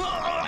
啊